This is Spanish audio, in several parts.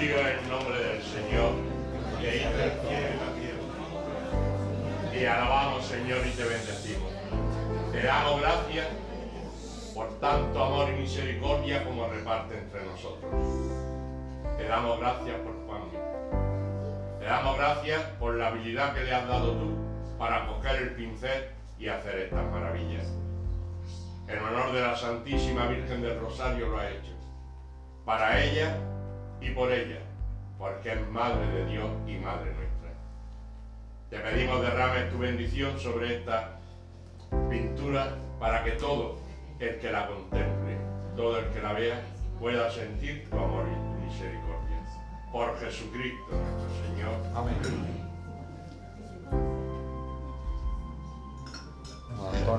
del Señor que hizo el cielo y la tierra. Te alabamos, Señor, y te bendecimos. Te damos gracias por tanto amor y misericordia como reparte entre nosotros. Te damos gracias por Juan. Te damos gracias por la habilidad que le has dado tú para coger el pincel y hacer estas maravillas. En honor de la Santísima Virgen del Rosario lo ha hecho. Para ella y por ella, porque es Madre de Dios y Madre nuestra. Te pedimos derrames tu bendición sobre esta pintura para que todo el que la contemple, todo el que la vea, pueda sentir tu amor y tu misericordia. Por Jesucristo nuestro Señor. Amén.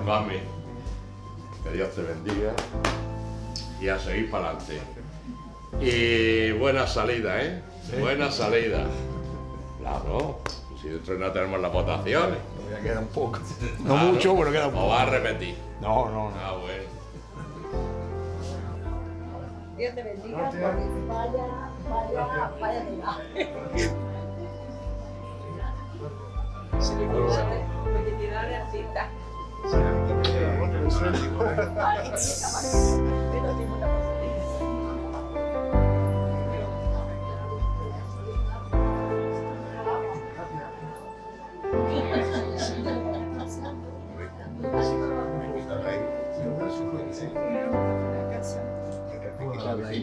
Mami, que Dios te bendiga y a seguir para adelante. Y buena salida, ¿eh? Buena salida. Claro, si dentro no tenemos las votaciones, Todavía queda un poco. No Claro. mucho, pero queda un o poco. va a repetir. No, no, no. Ah, bueno. Dios te bendiga, porque vaya, vaya, vaya de la. Felicidades, artista. Pero